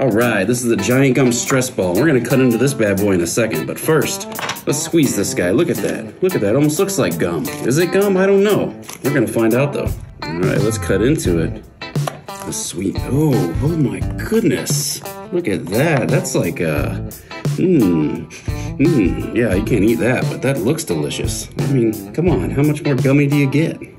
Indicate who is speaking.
Speaker 1: All right, this is a giant gum stress ball. We're gonna cut into this bad boy in a second, but first, let's squeeze this guy. Look at that. Look at that. Almost looks like gum. Is it gum? I don't know. We're gonna find out though. All right, let's cut into it. The sweet. Oh, oh my goodness. Look at that. That's like a. Mmm. Mmm. Yeah, you can't eat that, but that looks delicious. I mean, come on. How much more gummy do you get?